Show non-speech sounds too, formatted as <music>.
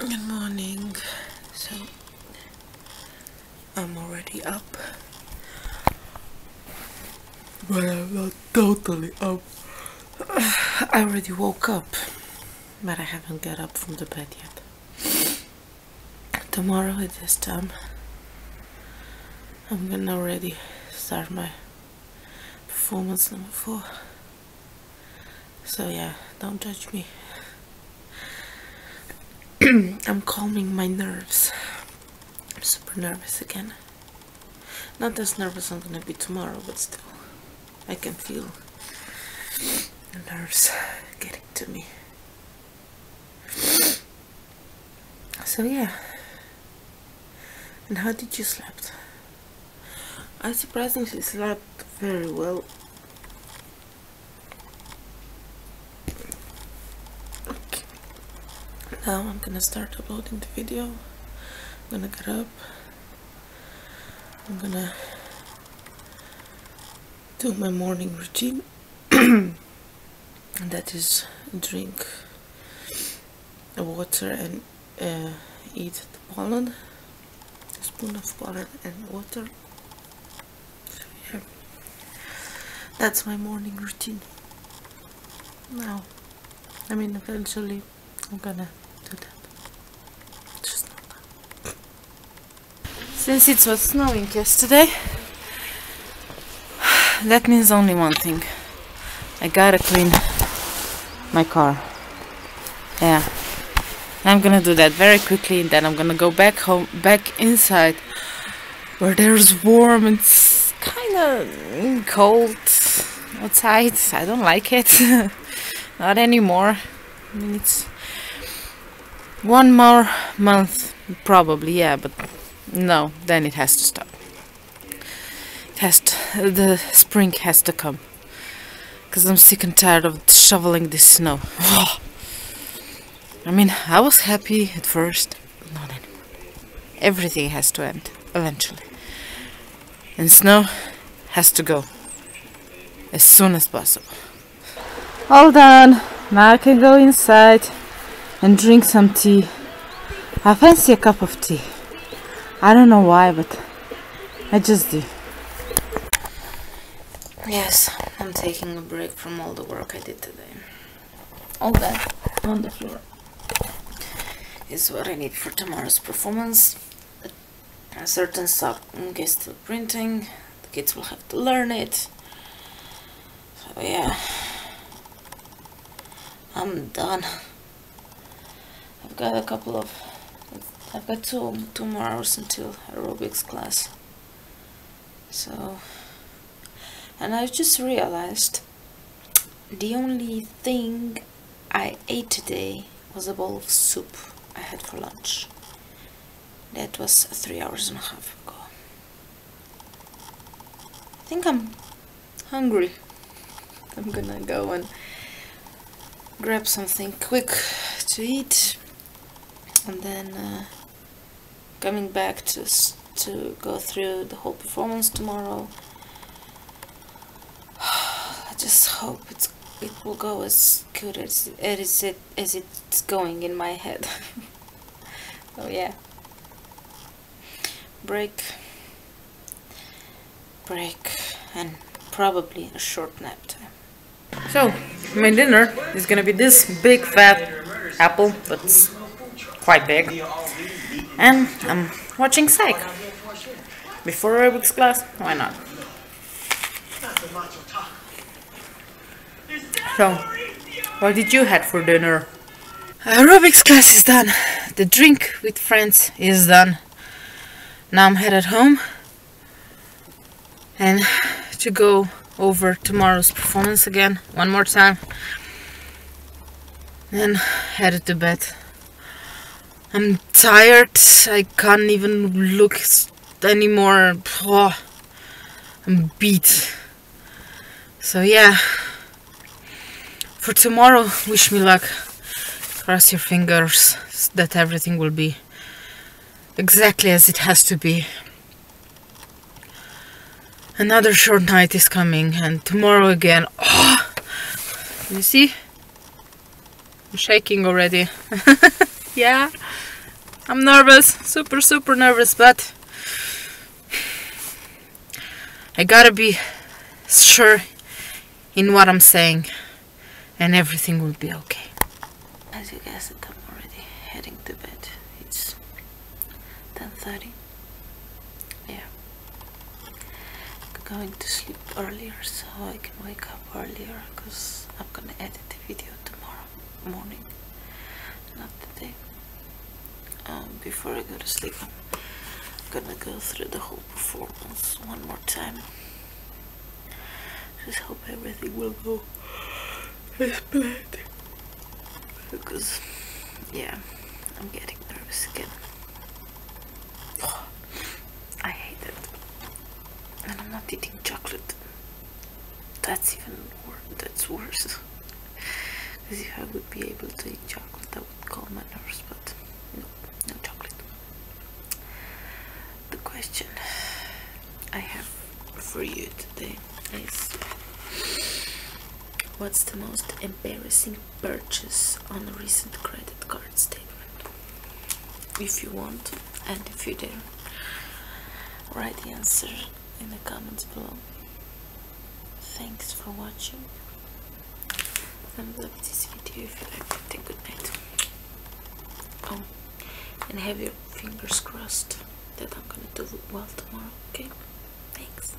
Good morning. So I'm already up, but I'm not totally up. <sighs> I already woke up, but I haven't got up from the bed yet. Tomorrow at this time, I'm gonna already start my performance number four. So yeah, don't judge me. <clears throat> I'm calming my nerves. I'm super nervous again. Not as nervous I'm gonna be tomorrow, but still, I can feel the nerves getting to me. So yeah. And how did you sleep? I surprisingly slept very well. Okay. Now I'm gonna start uploading the video. I'm gonna get up. I'm gonna do my morning routine. and <clears throat> that is drink water and uh, eat the pollen. A spoon of pollen and water. That's my morning routine. Now, I mean, eventually I'm gonna do that. Just not now. Since it was snowing yesterday, that means only one thing. I gotta clean my car. Yeah. I'm gonna do that very quickly and then I'm gonna go back home, back inside where there's warm and kinda cold outside. I don't like it. <laughs> Not anymore. I mean, it's one more month, probably, yeah, but no, then it has to stop. It has to, the spring has to come. Because I'm sick and tired of shoveling this snow. <sighs> I mean, I was happy at first, but not anymore. Everything has to end, eventually. And snow has to go. As soon as possible. All done. Now I can go inside and drink some tea. I fancy a cup of tea. I don't know why, but I just do. Yes, I'm taking a break from all the work I did today. All that on the floor is what I need for tomorrow's performance. A certain stock is still printing. The kids will have to learn it. So yeah. I'm done. I've got a couple of I've got two two more hours until aerobics class. So and I just realized the only thing I ate today was a bowl of soup I had for lunch. That was three hours and a half ago. I think I'm hungry. I'm gonna go and grab something quick to eat and then uh, coming back to to go through the whole performance tomorrow. <sighs> I just hope it's it will go as good as as it as it's going in my head. <laughs> Oh yeah. Break. Break and probably a short nap time. So my dinner is gonna be this big fat apple that's quite big. And I'm watching Psych. Before aerobics class why not? So what did you have for dinner? Aerobics class is done. The drink with friends is done. Now I'm headed home and to go over tomorrow's performance again one more time and headed to bed. I'm tired, I can't even look anymore. Oh, I'm beat. So yeah, for tomorrow, wish me luck. Cross your fingers that everything will be exactly as it has to be. Another short night is coming, and tomorrow again. Oh, you see? I'm shaking already. <laughs> yeah. I'm nervous, super, super nervous, but I gotta be sure in what I'm saying, and everything will be okay. As you guessed, I'm already heading to bed. It's 10:30. Yeah, I'm going to sleep earlier so I can wake up earlier because I'm gonna edit the video tomorrow morning, not today. Um, before I go to sleep, I'm gonna go through the whole performance one more time. Just hope everything will go as planned. Because, yeah, I'm getting nervous again. I hate it. And I'm not eating chocolate. That's even worse. That's worse. Because if I would be able to eat chocolate, I would calm my nerves, but no, no chocolate. The question I have for you today is What's the most embarrassing purchase on a recent credit card statement? If you want, and if you dare, write the answer in the comments below. Thanks for watching. Thumbs up this video if you liked it good night. Oh, and have your fingers crossed that I'm gonna do well tomorrow, okay? Thanks.